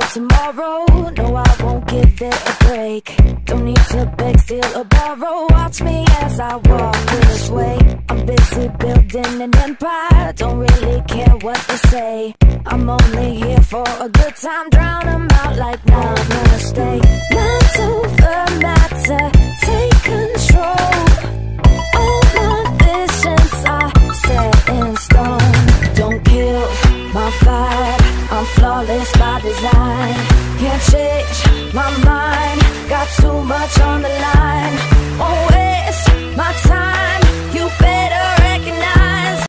tomorrow. No, I won't give it a break. Don't need to beg, steal, or borrow. Watch me as I walk this way. I'm busy building an empire. Don't really care what they say. I'm only here for a good time. Drown them out like now, namaste. Mind over matter, take control. All my visions are set in stone. Don't kill my vibe all is by design. Can't change my mind. Got too much on